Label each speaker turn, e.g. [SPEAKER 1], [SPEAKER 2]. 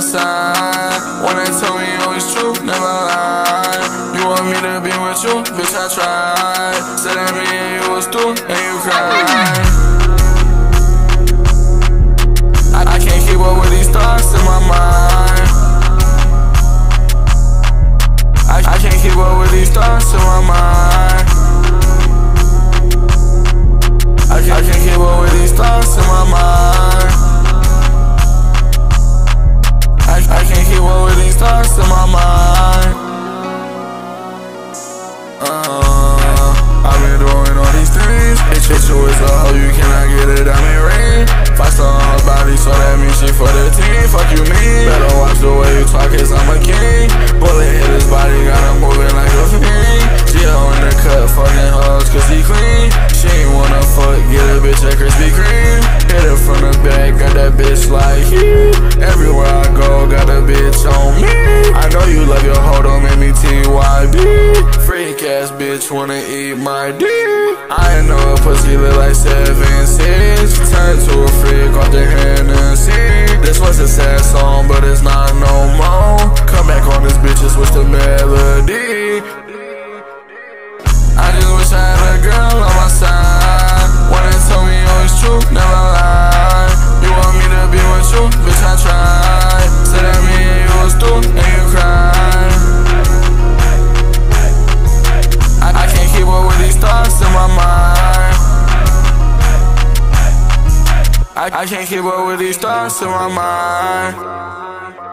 [SPEAKER 1] my side. When they tell me always true, never lie. You want me to be with you, bitch, I tried. Said that me you was through, and you cried. I, can't keep up with these thoughts in my mind. I can't keep up with these thoughts in my mind. Bitch, you is a hoe, you cannot get a diamond ring. Five star on her body, so that means she for the team. Fuck you mean? Better watch the way you talk, cause I'm a king. Bullet hit his body, got him moving like a fiend. She in the cut, fucking hoes, cause he clean. She ain't wanna fuck, get a bitch at Krispy Kreme. Hit her from the back, got that bitch like he. Bitch wanna eat my dick. I know a pussy look like seven six. Turn to a freak off the Hennessy. This was a sad song, but it's not no more. Come back on this bitch, just switch the melody. I just wish I had a girl on my side. When they told me oh, always true, I, can't keep up with these thoughts in my mind.